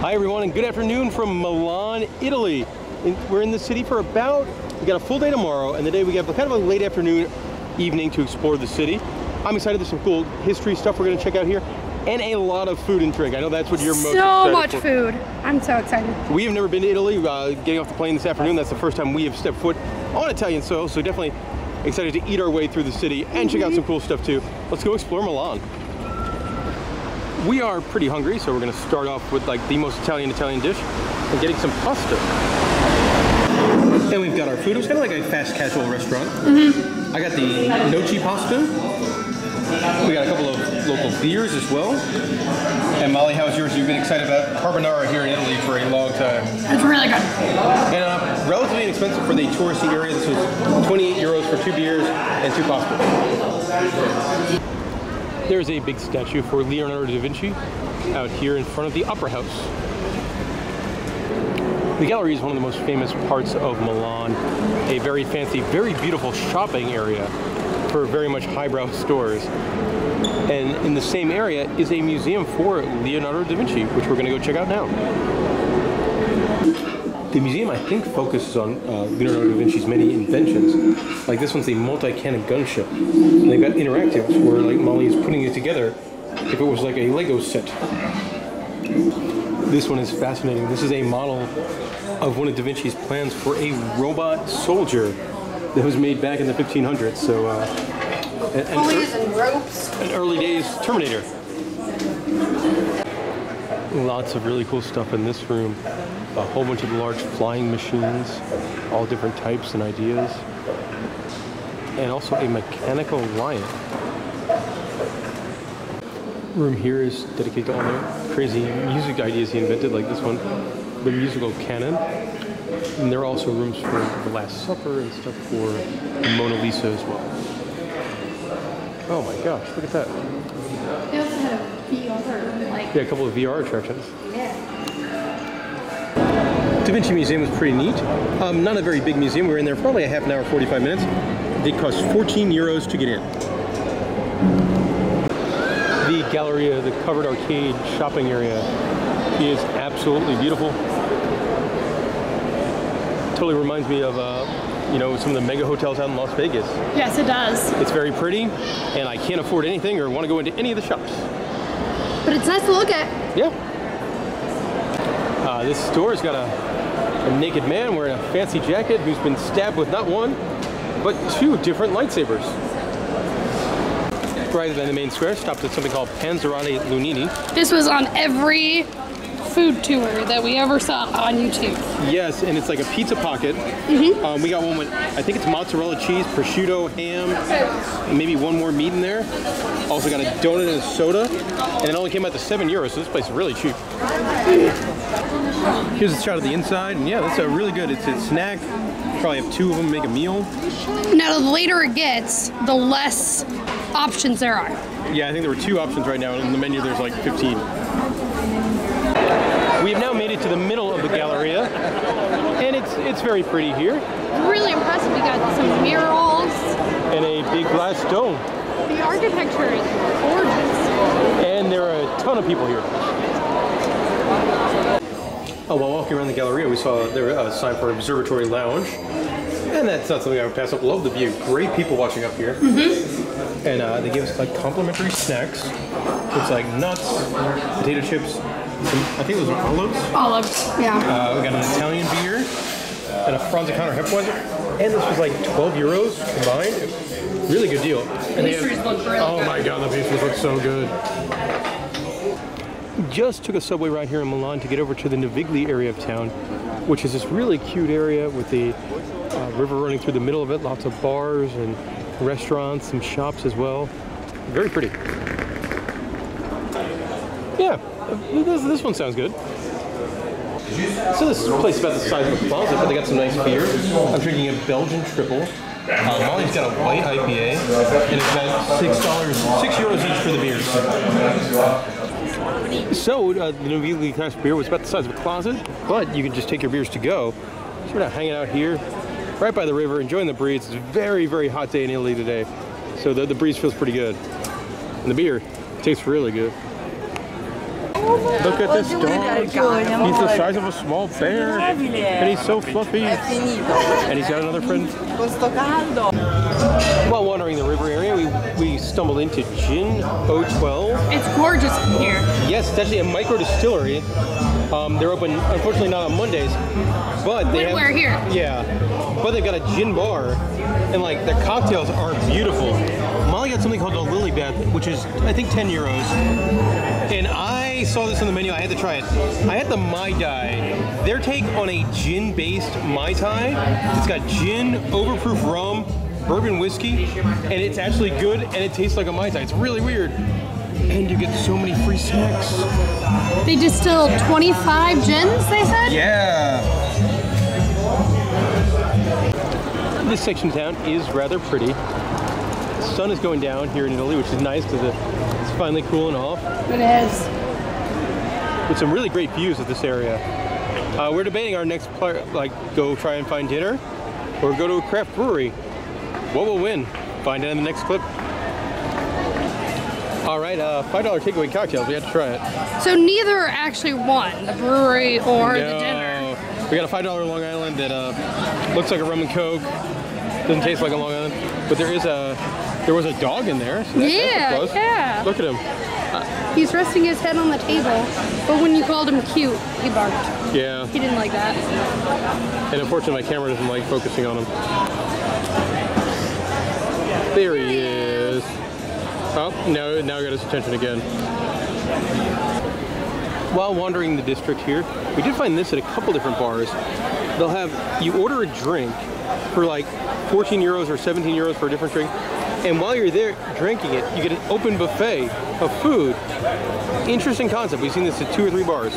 Hi everyone and good afternoon from Milan, Italy. We're in the city for about, we got a full day tomorrow and the day we have kind of a late afternoon, evening to explore the city. I'm excited, there's some cool history stuff we're gonna check out here and a lot of food and drink. I know that's what you're most So much for. food. I'm so excited. We have never been to Italy. Uh, getting off the plane this afternoon, that's the first time we have stepped foot on Italian soil, so definitely excited to eat our way through the city and check out some cool stuff too. Let's go explore Milan. We are pretty hungry, so we're gonna start off with like the most Italian Italian dish and getting some pasta. And we've got our food. It was kind of like a fast casual restaurant. I got the noci pasta. We got a couple of local beers as well. And Molly, how's yours? You've been excited about carbonara here in Italy for a long time. It's really good. And uh, relatively inexpensive for the touristy area. This was 28 euros for two beers and two pasta. There's a big statue for Leonardo da Vinci out here in front of the Opera House. The gallery is one of the most famous parts of Milan, a very fancy, very beautiful shopping area for very much highbrow stores. And in the same area is a museum for Leonardo da Vinci, which we're going to go check out now. The museum, I think, focuses on uh, Leonardo da Vinci's many inventions. Like this one's a multi-cannon gunship. And they've got interactives where like Molly is putting it together if it was like a Lego set. This one is fascinating. This is a model of one of Da Vinci's plans for a robot soldier that was made back in the 1500s. So, uh, an, an, Pulleys and ropes. an early days Terminator. Lots of really cool stuff in this room. A whole bunch of large flying machines, all different types and ideas. And also a mechanical lion. Room here is dedicated to all the crazy music ideas he invented, like this one, the musical canon. And there are also rooms for The Last Supper and stuff for Mona Lisa as well. Oh my gosh, look at that. They also had a VR, like, Yeah, a couple of VR attractions. Yeah. Da Vinci Museum was pretty neat. Um, not a very big museum. We were in there for probably a half an hour, 45 minutes. It cost 14 euros to get in. The Galleria, the covered arcade shopping area, is absolutely beautiful. Totally reminds me of, uh, you know, some of the mega hotels out in Las Vegas. Yes, it does. It's very pretty, and I can't afford anything or want to go into any of the shops. But it's nice to look at. Yeah. Uh, this store's got a, a naked man wearing a fancy jacket who's been stabbed with not one, but two different lightsabers. Right in the main square, stopped at something called Panzerotti Luini. This was on every food tour that we ever saw on YouTube. Yes, and it's like a pizza pocket. Um, we got one with, I think it's mozzarella cheese, prosciutto, ham, maybe one more meat in there. Also got a donut and a soda, and it only came out to seven euros, so this place is really cheap. Here's a shot of the inside, and yeah, that's a really good. It's a snack. Probably have two of them, make a meal. Now, the later it gets, the less options there are. Yeah, I think there were two options right now, and in the menu there's like 15. We have now made it to the middle of the Galleria, and it's it's very pretty here, Really impressive. We got some murals. and a big glass dome. The architecture is gorgeous. And there are a ton of people here. Oh, while walking around the Galleria, we saw there was a sign for Observatory Lounge. And that's not something I would pass up. Love the view. Great people watching up here. And uh, they gave us like complimentary snacks. It's like nuts, potato chips, some, I think it was olives. Olives. Yeah. Uh, we got an Italian beer and a Franziskaner Hefeweizen. And this was like 12 euros combined. Really good deal. And have- Pastries look really Oh good. my god, the pastries look so good. Just took a subway ride here in Milan to get over to the Navigli area of town, which is this really cute area with the uh, river running through the middle of it. Lots of bars and restaurants, some shops as well. Very pretty. Yeah, this, this one sounds good. So this place is about the size of a closet, but they got some nice beer. I'm drinking a Belgian triple. Molly's got a white IPA, and it's about six dollars, six euros each for the beers. So uh, the Nuvili craft beer was about the size of a closet, but you can just take your beers to go. So we're now hanging out here, right by the river, enjoying the breeze. It's a very, very hot day in Italy today, so the, the breeze feels pretty good. And the beer tastes really good. Look at this dog. He's the size of a small bear. And he's so fluffy. And he's got another friend. While wandering the river area, we, we stumbled into Gin 012. It's gorgeous in here. Yes, it's actually a micro distillery. Um, they're open, unfortunately, not on Mondays, but they When have. we're here. Yeah, but they've got a gin bar, and like their cocktails are beautiful. Molly got something called the Lily Bath, which is I think 10 euros, and I saw this on the menu. I had to try it. I had the Mai Tai. Their take on a gin-based Mai Tai. It's got gin, overproof rum, bourbon whiskey, and it's actually good, and it tastes like a Mai Tai. It's really weird. And you get so many free snacks. They distilled 25 gins, they said? Yeah. This section of town is rather pretty. The sun is going down here in Italy, which is nice because it's finally cooling off. It is. With some really great views of this area. Uh, we're debating our next like go try and find dinner, or go to a craft brewery. What will win? Find out in the next clip. All right, uh, five dollar takeaway cocktails. We have to try it. So neither actually won, the brewery or the dinner. We got a five dollar Long Island that uh, looks like a rum and coke. Doesn't taste like a Long Island, but there is a there was a dog in there. So that- Yeah, yeah. Look at him. He's resting his head on the table, but when you called him cute, he barked. Yeah, He didn't like that. and unfortunately my camera doesn't like focusing on him. There he is. Oh, no, now I got his attention again. While wandering the district here, we did find this at a couple different bars. They'll have you order a drink for like 14 euros or 17 euros for a different drink, and while you're there drinking it, you get an open buffet of food. Interesting concept. We've seen this at two or three bars.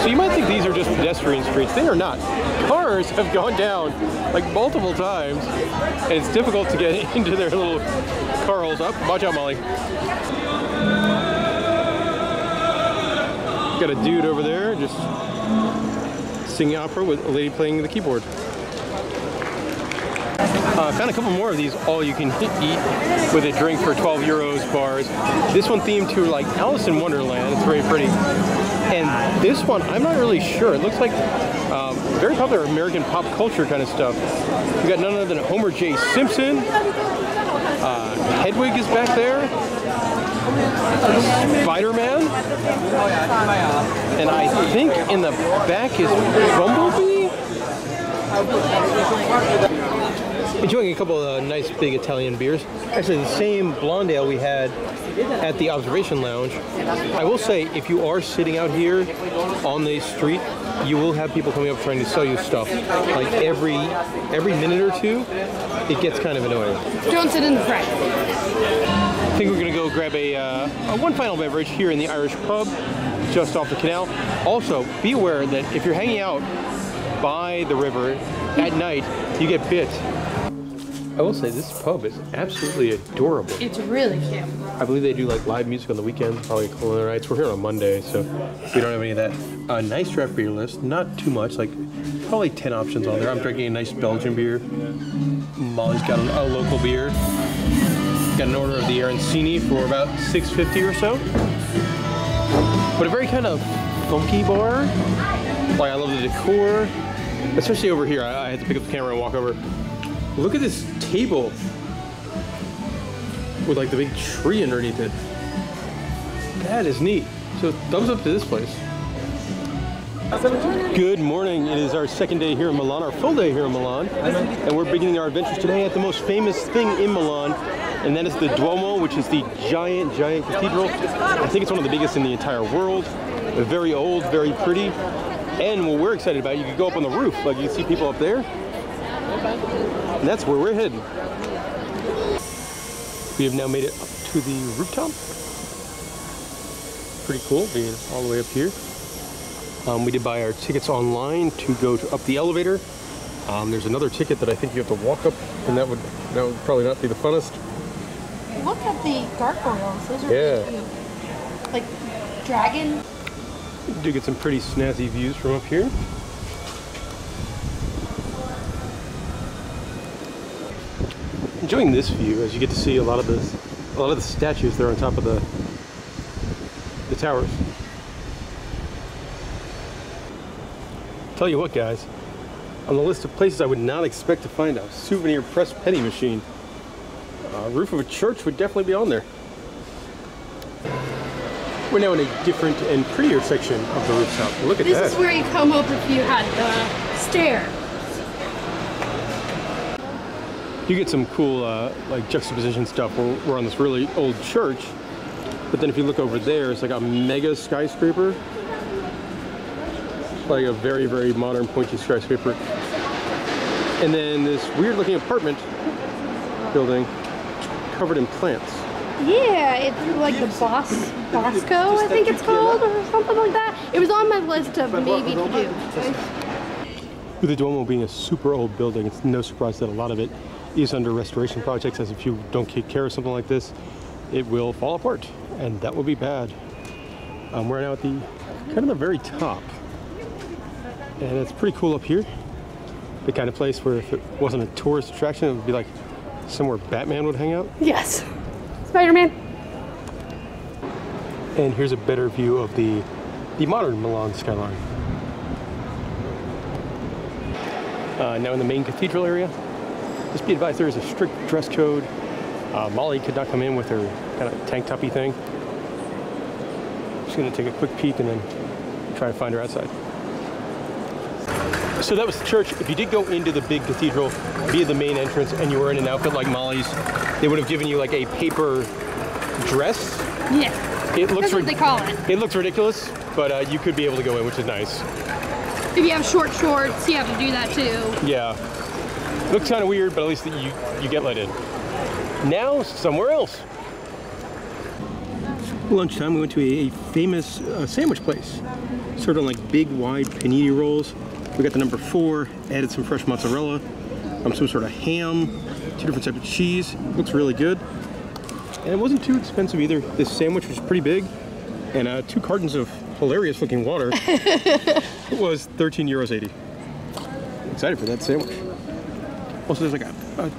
So you might think these are just pedestrian streets. They are not. Cars have gone down like multiple times, and it's difficult to get into their little car holes. Up, watch out, Molly. Got a dude over there just singing opera with a lady playing the keyboard. Uh, found a couple more of these all-you-can eat with a drink for 12 euros bars. This one themed to like Alice in Wonderland. It's very pretty. And this one, I'm not really sure. It looks like um, very popular American pop culture kind of stuff. We got none other than Homer J. Simpson. Uh, Hedwig is back there. Spider-Man. And I think in the back is Bumblebee. Enjoying a couple of uh, nice big Italian beers. Actually, the same blonde ale we had at the observation lounge. I will say, if you are sitting out here on the street, you will have people coming up trying to sell you stuff. Like every every minute or two, it gets kind of annoying. Don't sit in the front. I think we're gonna go grab a, uh, a one final beverage here in the Irish pub, just off the canal. Also, be aware that if you're hanging out by the river at night, you get bit. I will say this pub is absolutely adorable. It's really cute. I believe they do like live music on the weekends, probably culinary nights. We're here on Monday, so we don't have any of that. A nice draft beer list, not too much, like probably 10 options on there. I'm drinking a nice Belgian beer. Molly's got a, a local beer. Got an order of the Arancini for about 6.50 or so. But a very kind of funky bar. Like I love the decor, especially over here. I, I had to pick up the camera and walk over. Look at this table with like the big tree underneath it. That is neat. So thumbs up to this place. Good morning. It is our second day here in Milan, our full day here in Milan, and we're beginning our adventures today at the most famous thing in Milan, and that is the Duomo, which is the giant, giant cathedral. I think it's one of the biggest in the entire world. Very old, very pretty, and what we're excited about, you can go up on the roof, like you see people up there, and that's where we're heading. We have now made it up to the rooftop. Pretty cool being all the way up here. Um, we did buy our tickets online to go to, up the elevator. Um, there's another ticket that I think you have to walk up, and that would that would probably not be the funnest. Look at the gargoyles. Those are Yeah. really cute. Like dragon. We do get some pretty snazzy views from up here. Enjoying this view as you get to see a lot of the a lot of the statues there on top of the the towers. Tell you what, guys, on the list of places I would not expect to find a souvenir press penny machine, uh, roof of a church would definitely be on there. We're now in a different and prettier section of the rooftop. Look at This This is where you come up if you had the stair. You get some cool uh, like juxtaposition stuff. We're, we're on this really old church, but then if you look over there, it's like a mega skyscraper, like a very very modern pointy skyscraper, and then this weird looking apartment building covered in plants. Yeah, it's like the Bos Bosco, I think it's called, or something like that. It was on my list of maybe to do. With the Duomo being a super old building, it's no surprise that a lot of it is under restoration projects. As if you don't take care of something like this, it will fall apart, and that will be bad. Um, we're now at the kind of the very top, and it's pretty cool up here. The kind of place where if it wasn't a tourist attraction, it would be like somewhere Batman would hang out. Yes. Spider-Man. And here's a better view of the the modern Milan skyline. Uh, now in the main cathedral area, just be advised there is a strict dress code. Uh, Molly could not come in with her kind of tank toppy thing. Just gonna take a quick peek and then try to find her outside. So that was the church. If you did go into the big cathedral via the main entrance and you were in an outfit like Molly's, they would have given you like a paper dress. Yeah. It looks That's what they call it. it looks ridiculous, but uh, you could be able to go in, which is nice. If you have short shorts, you have to do that too. Yeah. Looks kind of weird, but at least you, you get let in. Now, somewhere else. Lunchtime, we went to a, a famous uh, sandwich place. Served on like big, wide panini rolls. We got the number four, added some fresh mozzarella, um, some sort of ham, two different types of cheese. Looks really good. And it wasn't too expensive either. This sandwich was pretty big, and uh, two cartons of hilarious looking water was 13 euros 80. Excited for that sandwich. Also, there's like a, a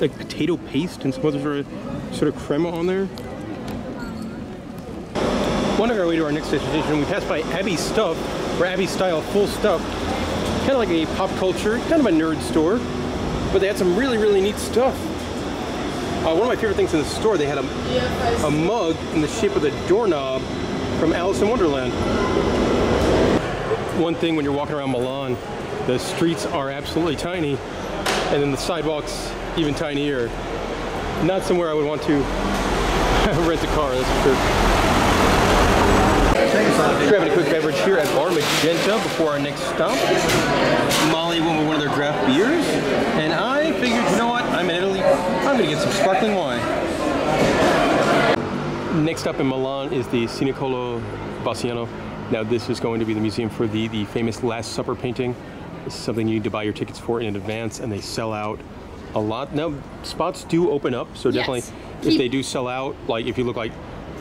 like potato paste and some other sort of sort of crema on there. Wondering our way to our next destination, we passed by Abbey Stuff, or Abbey Style Full Stuff. Kind of like a pop culture, kind of a nerd store, but they had some really, really neat stuff. Uh, one of my favorite things in the store, they had a, a mug in the shape of the doorknob from Alice in Wonderland. One thing when you're walking around Milan, the streets are absolutely tiny, and then the sidewalks even tinier. Not somewhere I would want to rent a car, that's for sure. Grabbing a quick beverage here at Bar Magenta before our next stop. Molly went with one of their draft beers, and I figured, you know what, I'm in Italy, I'm gonna get some sparkling wine. Next up in Milan is the Cenacolo Vinciano. Now this is going to be the museum for the, the famous Last Supper painting. This is something you need to buy your tickets for in advance and they sell out a lot. Now spots do open up, so Yes. definitely if Keep- they do sell out, like if you look like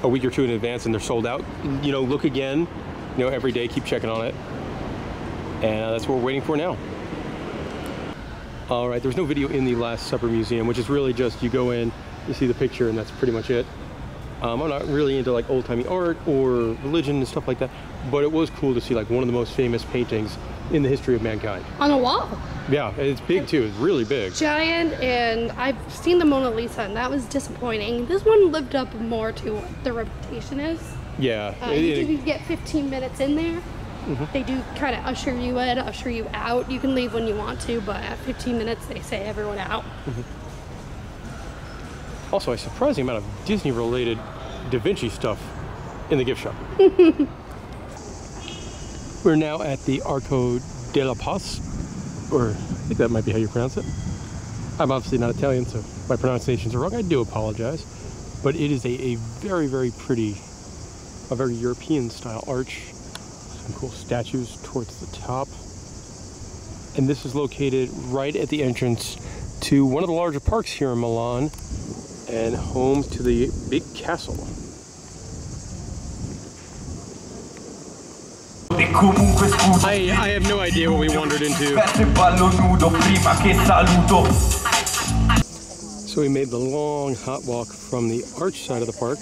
a week or two in advance and they're sold out, you know, look again, you know, every day, keep checking on it. And that's what we're waiting for now. All right, there's no video in the Last Supper Museum, which is really just you go in, you see the picture, and that's pretty much it. Um, I'm not really into like old timey art or religion and stuff like that, but it was cool to see like one of the most famous paintings in the history of mankind. On a wall. Yeah, and it's big too. It's really big. Giant, and I've seen the Mona Lisa, and that was disappointing. This one lived up more to what the reputation is. Yeah, Uh, it- you it- do get 15 minutes in there. Mm-hmm. They do kind of usher you in, usher you out. You can leave when you want to, but at 15 minutes, they say everyone out. also a surprising amount of Disney-related Da Vinci stuff in the gift shop. We're now at the Arco della Paz, or I think that might be how you pronounce it. I'm obviously not Italian, so my pronunciations are wrong. I do apologize. But it is a, a very, very pretty, a very European style arch. Some cool statues towards the top. And this is located right at the entrance to one of the larger parks here in Milan and home to the big castle. E comunque scudo I, I have no idea what we wandered into. Verso ballo nudo prima che saluto So we made the long hot walk from the arch side of the park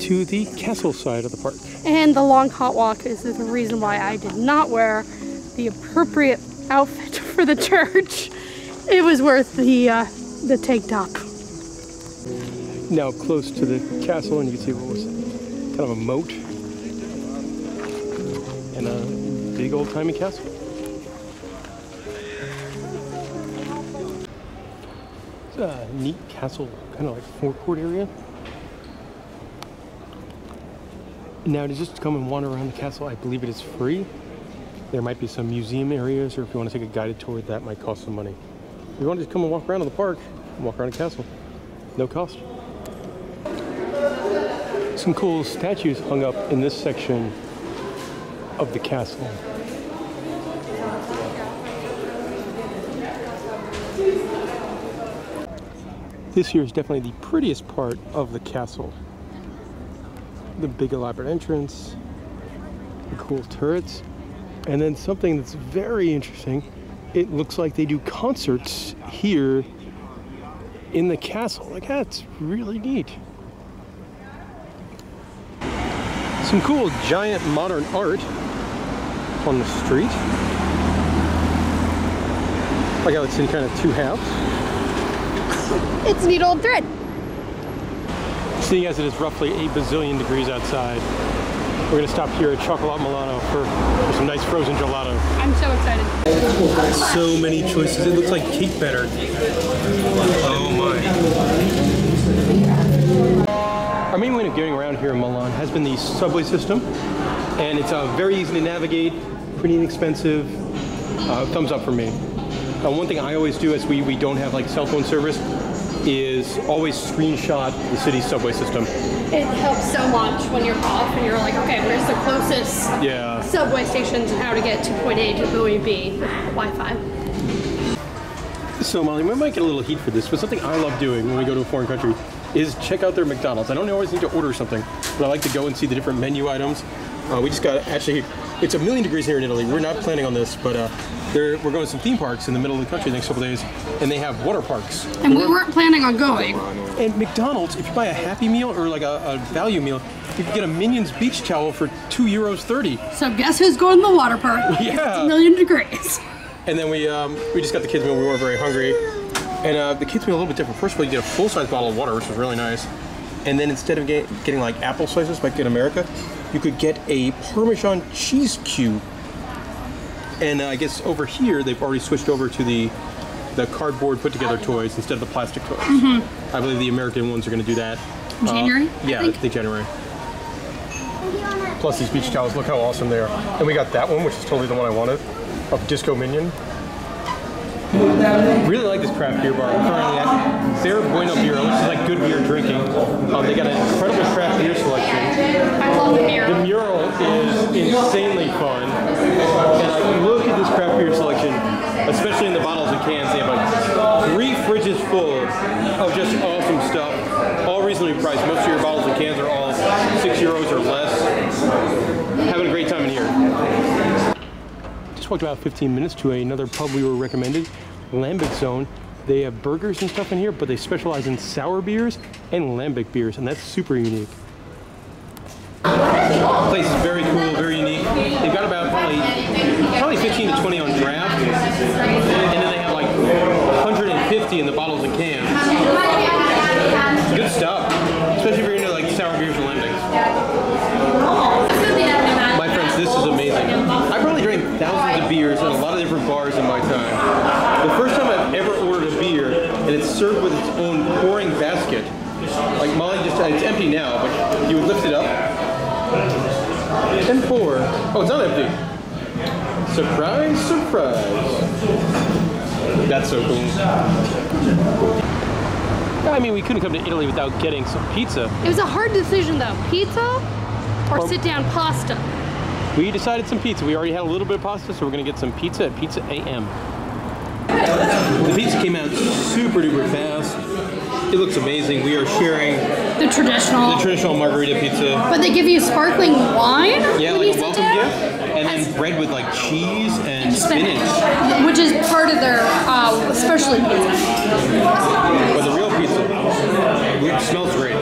to the castle side of the park. And the long hot walk is the reason why I did not wear the appropriate outfit for the church. It was worth the uh, the tank top. Now close to the castle, and you can see what was kind of a moat and a big old timey castle. It's a neat castle, kind of like forecourt area. Now to just come and wander around the castle, I believe it is free. There might be some museum areas, or if you want to take a guided tour, that might cost some money. You want to just come and walk around in the park, walk around the castle, no cost. Some cool statues hung up in this section of the castle. This here is definitely the prettiest part of the castle. The big elaborate entrance, the cool turrets, and then something that's very interesting. It looks like they do concerts here in the castle. Like that's really neat. Some cool giant modern art on the street. Like how it's in kind of two halves. It's neat old thread. Seeing as it is roughly a bazillion degrees outside, we're gonna stop here at Chocolat Milano for, for some nice frozen gelato. I'm so excited. So many choices. It looks like cake batter. Oh my. Our main way of getting around here in Milan has been the subway system, and it's uh, very easy to navigate, pretty inexpensive. Uh, thumbs up for me. Uh, one thing I always do is we, we don't have like cell phone service is always screenshot the city's subway system. It helps so much when you're off and you're like, okay, where's the closest Yeah. subway station and how to get to point A to point B with Wi-Fi. So Molly, we might get a little heat for this, but something I love doing when we go to a foreign country is check out their McDonald's. I don't always need to order something, but I like to go and see the different menu items. Uh, we just got actually, it's a million degrees here in Italy. We're not planning on this, but uh, there, we're going to some theme parks in the middle of the country the next couple days, and they have water parks. And we weren't planning on going. And McDonald's, if you buy a Happy Meal or like a, a value meal, you can get a Minions beach towel for two euros thirty. So guess who's going to the water park? Yeah. It's a million degrees. And then we um, we just got the kids meal. We weren't very hungry, and uh, the kids meal a little bit different. First of all, you get a full size bottle of water, which was really nice. And then instead of get, getting like apple slices like in America, you could get a Parmesan cheese cube. And uh, I guess over here they've already switched over to the the cardboard put together toys instead of the plastic toys. I believe the American ones are going to do that. Uh, January, I yeah, think. I think January. Plus these beach towels, look how awesome they are. And we got that one, which is totally the one I wanted, of Disco Minion. Really like this craft beer bar. I'm currently at Their Bueno Beer, which is like good beer drinking. Um, they got an incredible craft beer selection. I love the The mural is insanely fun. And like, look at this craft beer selection, especially in the bottles and cans. They have like three fridges full of just awesome stuff, all reasonably priced. Most of your bottles and cans are all six euros or less. Having a great time in here. Just walked about 15 minutes to another pub we were recommended, Lambic Zone. They have burgers and stuff in here, but they specialize in sour beers and lambic beers, and that's super unique. Place is very cool, very unique. They've got about probably probably 15 to 20 on draft, and then they have like 150 in the bottles and cans. It's good stuff, especially if you're into like sour beers and lambics. My friends, this is amazing. I probably drank thousands of beers at a lot of different bars in my time. The first time I've ever ordered a beer, and it's served with its own pouring basket. Like Molly just, it's empty now, but you would lift it up and pour. Oh, it's not empty. Surprise, surprise. That's so cool. I mean, we couldn't come to Italy without getting some pizza. It was a hard decision though. Pizza or Or- sit down pasta. We decided some pizza. We already had a little bit of pasta, so we're gonna get some pizza at Pizza AM. The pizza came out super duper fast. It looks amazing. We are sharing The traditional. the traditional margarita pizza. but they give you sparkling wine Yeah, like a welcome gift, and then bread with like cheese and Spinach, spinach. which is part of their uh, specialty pizza. But the real pizza it smells great.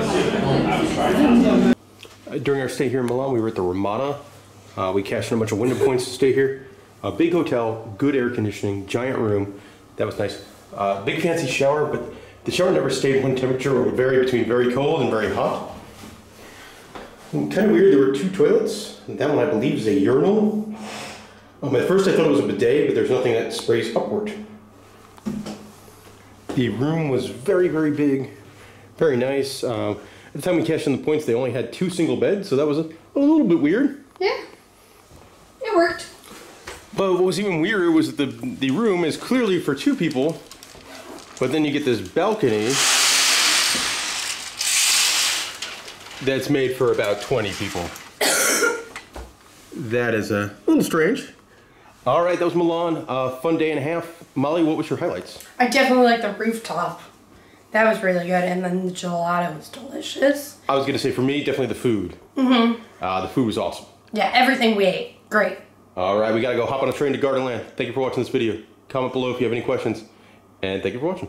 Uh, during our stay here in Milan, we were at the Ramada. Uh, we cashed in a bunch of Wyndham points to stay here. A big hotel, good air conditioning, giant room. That was nice. Uh, big fancy shower, but the shower never stayed one temperature. It would vary between very cold and very hot. kind of weird, there were two toilets. That one, I believe, is a urinal. Um, at first, I thought it was a bidet, but there's nothing that sprays upward. The room was very, very big, very nice. Um, at the time we cashed in the points, they only had two single beds, so that was a, a little bit weird. Yeah. It worked. But what was even weirder was that the, the room is clearly for two people, but then you get this balcony that's made for about 20 people. that is a little strange. All right, that was Milan. Uh, fun day and a half. Molly, what was your highlights? I definitely like the rooftop. That was really good, and then the gelato was delicious. I was gonna say for me, definitely the food. Mm-hmm. Uh, the food was awesome. Yeah, everything we ate, great. All right, we gotta go hop on a train to Gardaland. Thank you for watching this video. Comment below if you have any questions, and thank you for watching.